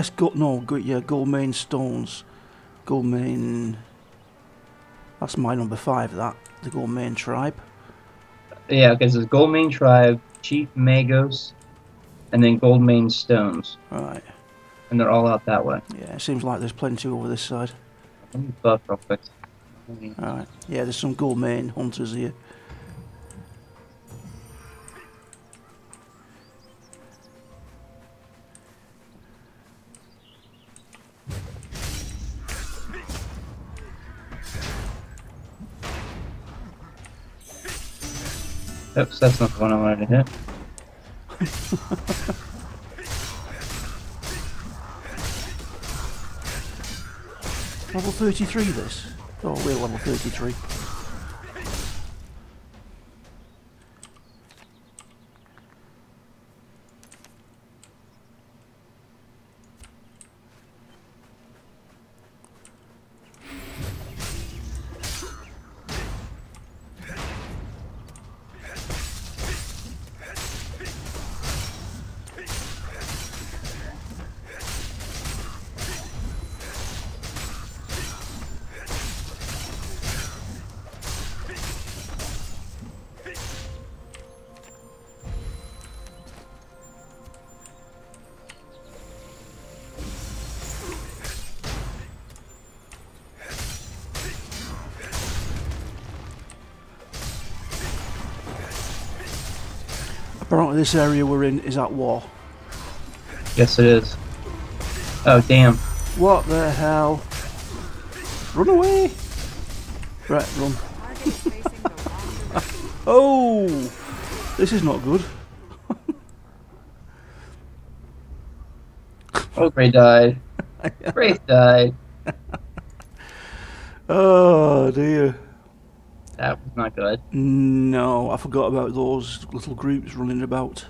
yes, go, no, go, yeah, gold main stones. Gold main... That's my number five, that. The gold main tribe. Yeah, because it's gold main Tribe, Chief Magos, and then gold main Stones. Right. And they're all out that way. Yeah, it seems like there's plenty over this side. Let me buff real quick. Alright. Yeah, there's some gold main hunters here. Oops, that's not the one I wanted to hit. Level 33 this? Oh, we're level 33. Apparently this area we're in is at war. Yes, it is. Oh, damn. What the hell? Run away! Right, run. oh! This is not good. Oh, Gray died. Gray died. Oh dear. That was not good. No, I forgot about those little groups running about.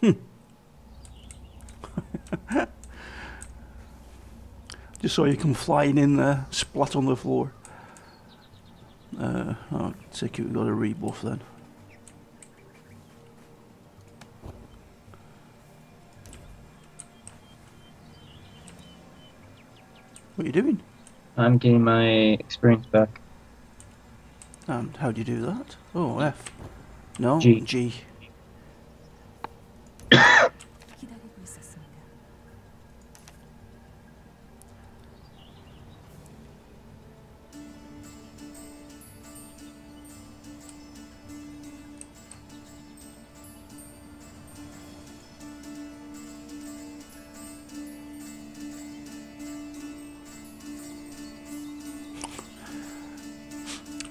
Hmm. Just so you come flying in there, splat on the floor. Uh, I'll take we've got a rebuff then. What are you doing? I'm getting my experience back. And how do you do that? Oh, F. No, G. G.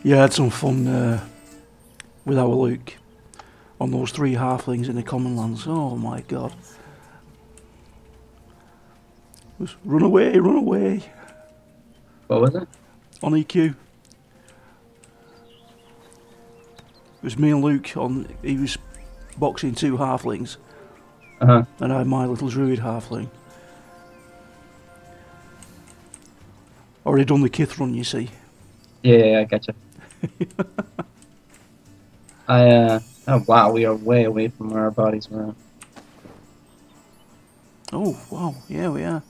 Yeah, I had some fun uh, with our Luke on those three halflings in the common lands. Oh my god. Just run away, run away What was it? on EQ. It was me and Luke on. He was boxing two halflings, Uh huh. and I had my little druid halfling. Already done the kith run, you see. Yeah, yeah, yeah, I gotcha. I, uh, oh wow, we are way away from where our bodies were. Oh, wow, yeah, we are.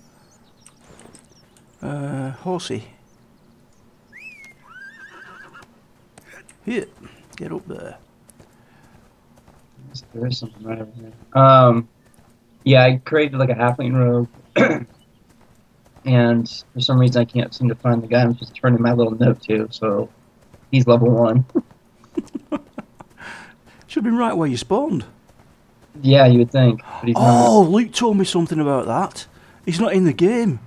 Uh, horsey. Here, get up there. There is something right over here. Um, yeah, I created like a halfling robe, and for some reason I can't seem to find the guy I'm supposed to turn in my little note to, so he's level one. Should have been right where you spawned. yeah, you would think, but he's Oh, Luke told me something about that. He's not in the game.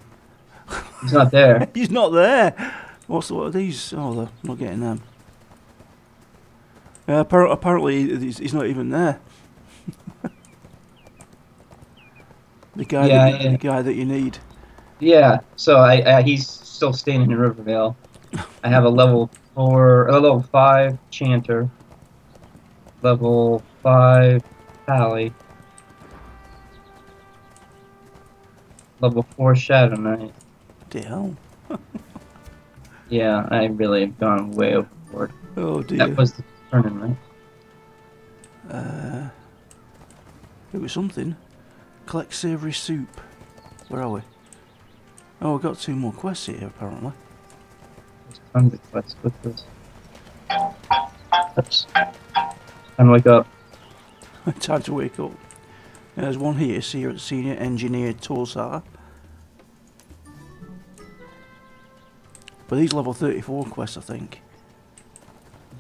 He's not there. He's not there. What's the, what are these? Oh, they're not getting them. Yeah, appar- apparently he's, he's not even there. the guy, Yeah, that, yeah. the guy that you need. Yeah, so I, I he's still staying in Rivervale. I have a level four, a level five chanter, level five pally, level four shadow knight, Damn. Yeah, I really have gone way overboard. Oh dear. That was the tournament. Uh, it was something. Collect savoury soup. Where are we? Oh, I've got two more quests here, apparently. There's tons of quests with this. Oops. Time to wake up. Time to wake up. There's one here, senior, senior engineer Tulsar. But these level 34 quests, I think.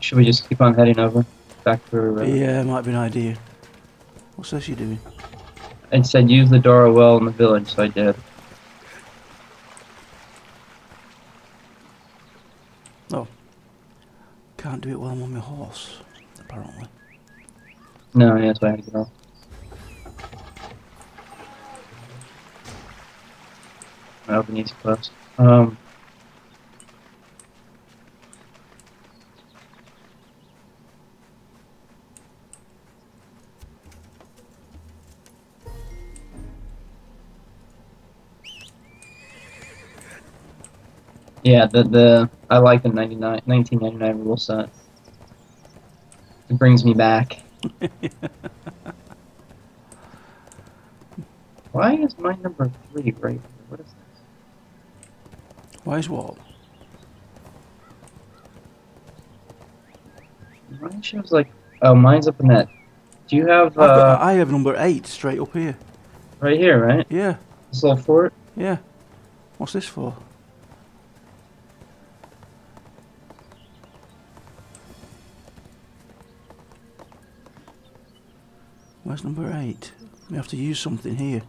Should we just keep on heading over? Back for. Uh, Yeah, might be an idea. What's this you doing? It said use the Dora well in the village, so I did. Can't do it horse, apparently. No, yeah, that's why I had to get off. I open these close. Um. Yeah, the the I like the 99, 1999 rule set. It brings me back. Why is my number three right here? What is this? Where's what? Mine shows like oh, mine's up in that. Do you have I've got- uh I have number 8 straight up here. right here, right? Yeah, This little fort. yeah. What's this for? Where's number 8? We have to use something here.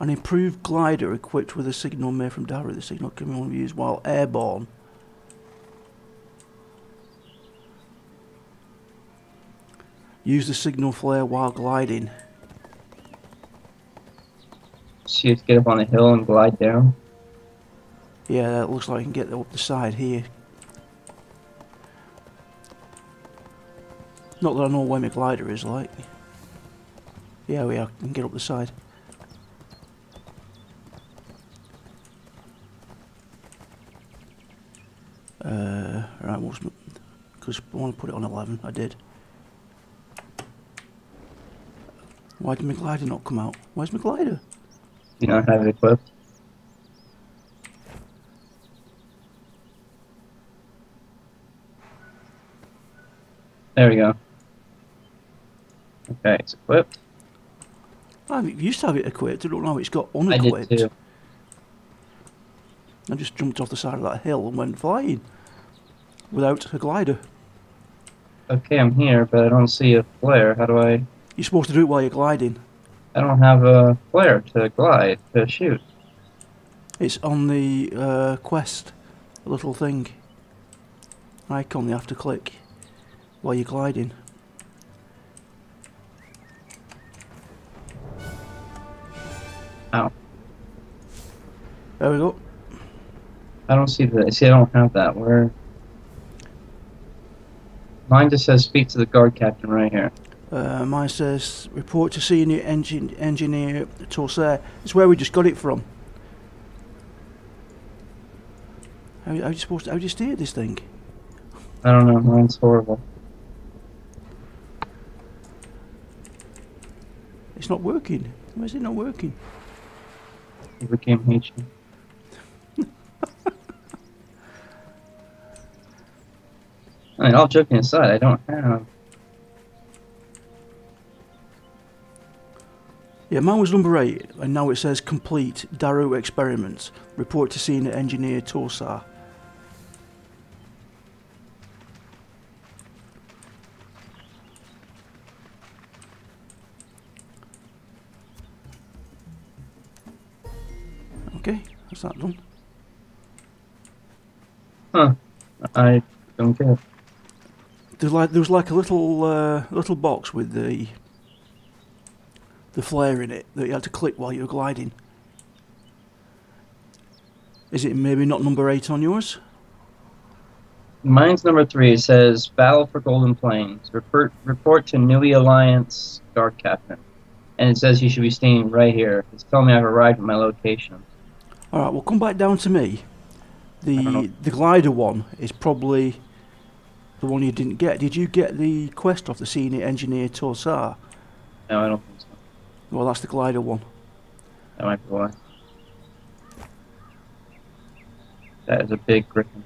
An improved glider equipped with a signal made from data. The signal can only be used while airborne. Use the signal flare while gliding. Have get up on the hill and glide down. Yeah, that looks like I can get up the side here. Not that I know where my glider is like. Yeah, we are. I can get up the side. Uh, right, what's because I want to put it on 11. I did. Why did my glider not come out? Where's my glider? You don't have it equipped. There we go. Okay, it's equipped. I used to have it equipped. I don't know. It's got I unequipped. did too. I just jumped off the side of that hill and went flying without a glider. Okay, I'm here, but I don't see a flare. How do I? You're supposed to do it while you're gliding. I don't have a flare to glide to shoot. It's on the uh, quest, a little thing, icon you have to click while you're gliding. Ow. There we go. I don't see that. See, I don't have that. Where? Mine just says speak to the guard captain right here. Uh, mine says report to senior engine engineer Torsair. It's where we just got it from. How, how you supposed to, how do you steer this thing? I don't know. Mine's horrible. It's not working. Why is it not working? It became Haitian. I mean, all joking aside, I don't have. Yeah, mine was number eight, and now it says complete Daru experiments. Report to senior engineer Torsar. I don't care. There's like there was like a little uh, little box with the the flare in it that you had to click while you were gliding. Is it maybe not number eight on yours? Mine's number three. It says Battle for Golden Plains. Report report to Nui Alliance guard captain. And it says you should be staying right here. It's telling me I've arrived at my location. Alright, well come back down to me. I don't know. The the glider one is probably the one you didn't get. Did you get the quest off the senior engineer Torsar? No, I don't think so. Well, that's the glider one. That might be why. That is a big griffin.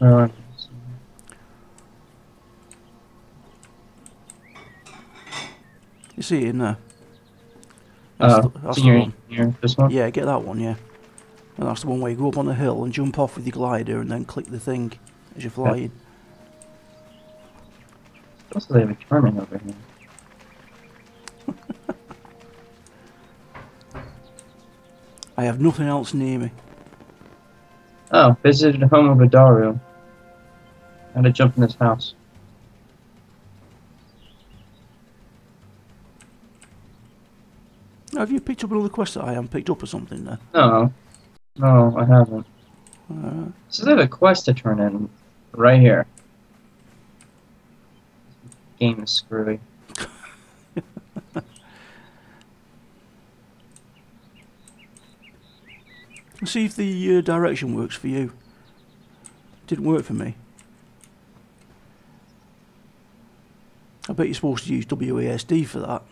Uh, You see it in there. That's uh, the, that's the one. this one? Yeah, get that one, yeah. And that's the one where you go up on the hill and jump off with your glider and then click the thing as you're flying. Also, they have a over here. I have nothing else near me. Oh, visited the home of Adaru. How to jump in this house. Have you picked up another quest that I haven't picked up or something there? No. No, I haven't. Uh, So they have a quest to turn in right here. Game is screwy. let's see if the uh, direction works for you. Didn't work for me. I bet you're supposed to use WASD for that.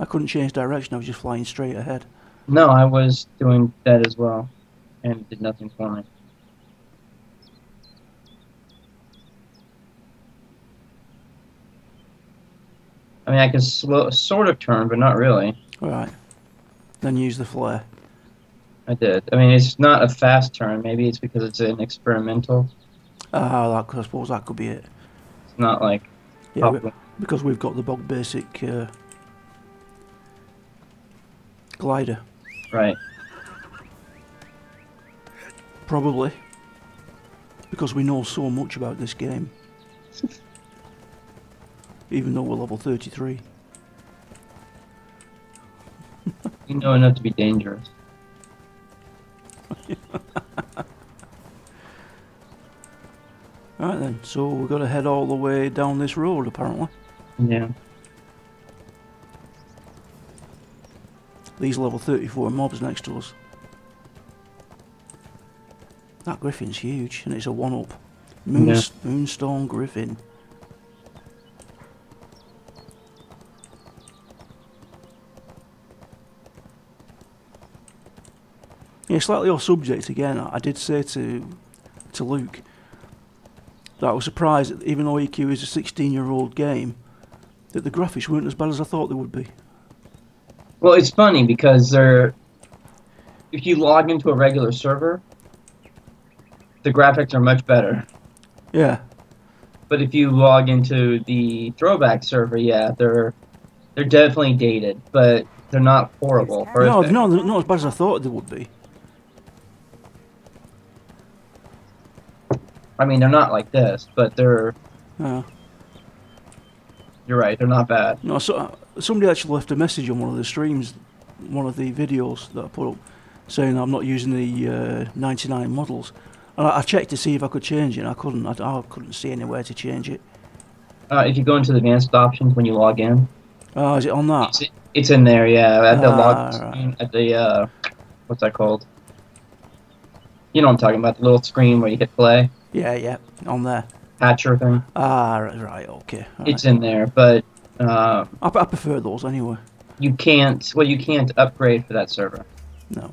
I couldn't change direction, I was just flying straight ahead. No, I was doing that as well, and did nothing for me. I mean, I can slow, sort of turn, but not really. Alright. Then use the flare. I did. I mean, it's not a fast turn. Maybe it's because it's an experimental. Ah, that, I suppose that could be it. It's not like. Yeah, we- because we've got the bog basic uh, glider. right. Probably. Because we know so much about this game. Even though we're level 33. You know enough to be dangerous. Alright then, so we've got to head all the way down this road apparently. Yeah. These level 34 mobs next to us. That griffin's huge and it's a one up. Moon, Yeah. Moonstone Griffin. Yeah, slightly off subject again. I did say to to Luke that I was surprised that even though EQ is a 16 year old game, that the graphics weren't as bad as I thought they would be. Well, it's funny because they're. If you log into a regular server, the graphics are much better. Yeah, But if you log into the throwback server, yeah, they're they're definitely dated, but they're not horrible. no, horrific. no, they're not as bad as I thought they would be. I mean, they're not like this, but they're. Yeah. You're right. They're not bad. No, so, uh, somebody actually left a message on one of the streams, one of the videos that I put up, saying I'm not using the uh, 99 models. And I, I checked to see if I could change it, and I couldn't. I, I couldn't see anywhere to change it. Uh, if you go into the advanced options when you log in, Oh, is it on that? it's, it's in there. Yeah, at the Ah, log right. screen, at the uh, what's that called? You know what I'm talking about? The little screen where you hit play, Yeah, yeah, on there. patcher thing. Ah, right, right okay. all right. It's in there, but uh, I, I prefer those anyway. you can't. Well, you can't upgrade for that server. No.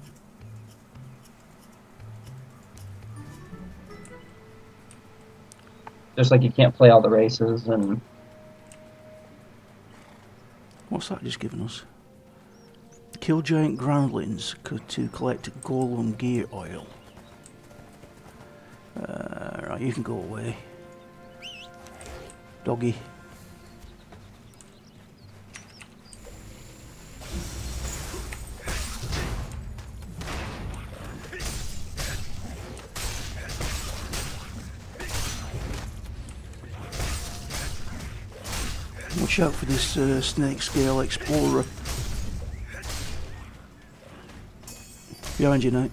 Just like you can't play all the races and What's that just giving us? Kill giant groundlings to collect golem gear oil. Uh, right, you can go away. Doggy. Watch out for this uh, snake scale explorer. Behind you, Knight.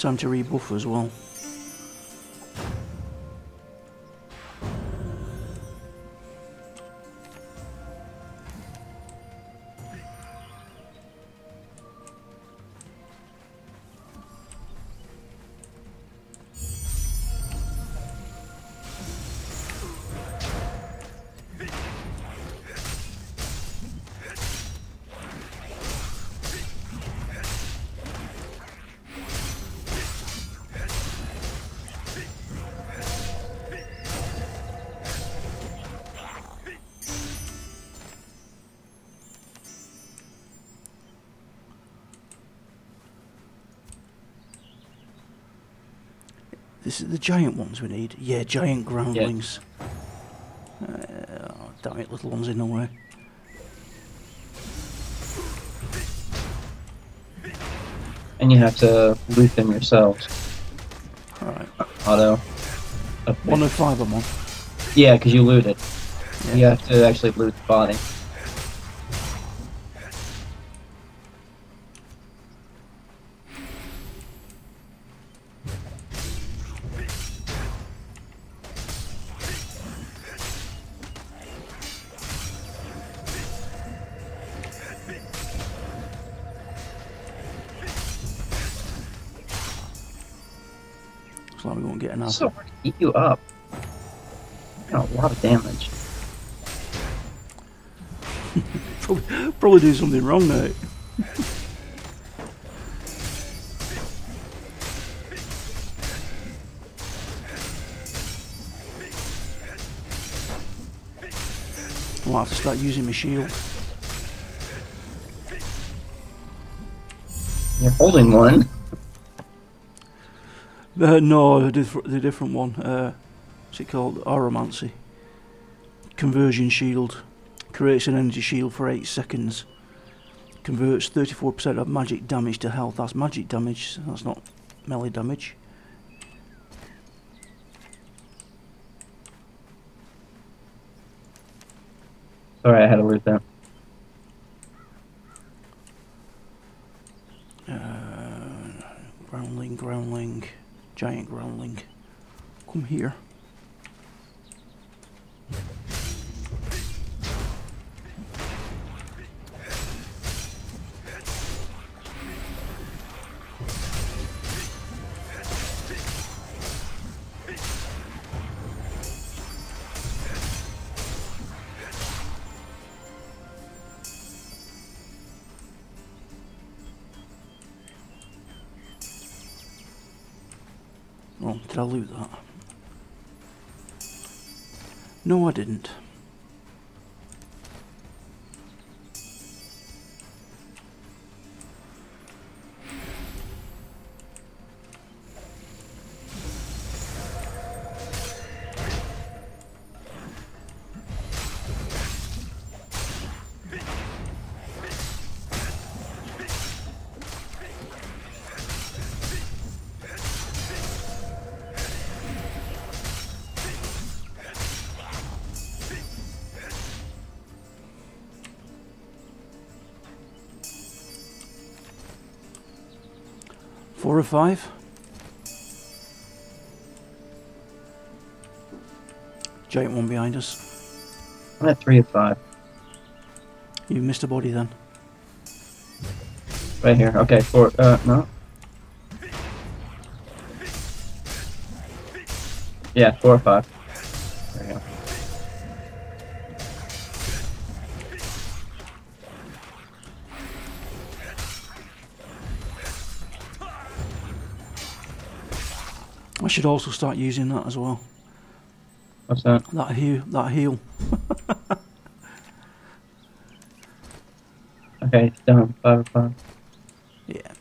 Time to rebuff as well. This is the giant ones we need. Yeah, giant groundlings. Uh, oh, damn it, little ones in the way. And you have to loot them yourselves. Alright. Auto. One of five I'm on. Yeah, because you loot it. Yeah. You have to actually loot the body. Like we won't get enough. So hard to eat you up. Got a lot of damage. Probably, probably do something wrong now. I'll have to start using my shield. You're holding one. Uh, no, the, diff- the different one. Uh, what's it called? Auramancy. Conversion shield. Creates an energy shield for 8 seconds. Converts 34% of magic damage to health. That's magic damage, that's not melee damage. Sorry, I had to loot that. Uh, groundling, groundling, giant groundling. Come here. Did I loot that? No, I didn't. Four or five? Giant one behind us. I'm at three or five. You missed a body then. Right here. Okay, four. Uh, no. Yeah, four or five. Should also start using that as well. What's that? That heal. That heal. Okay, it's done. Five five. Yeah.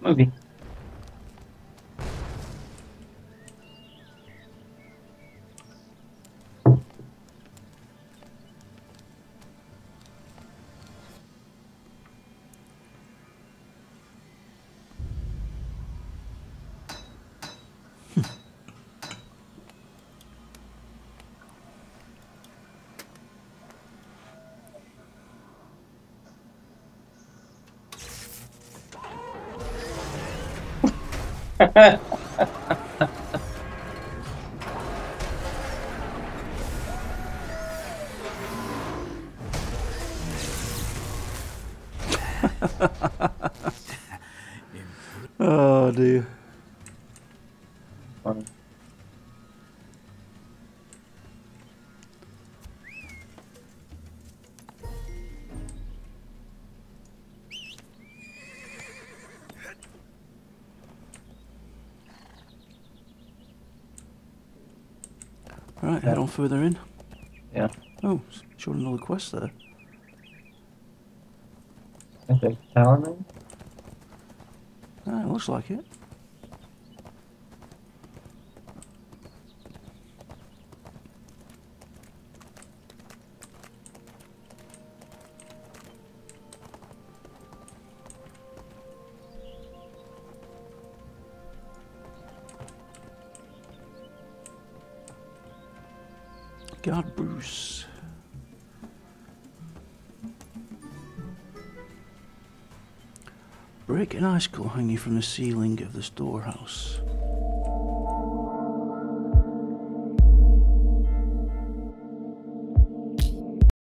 Movie. Oh dear. Further in. Yeah. Oh, showing another quest there. Epic Tower Man? Ah, it looks like it. God, Bruce. Brick and icicle hanging from the ceiling of the storehouse.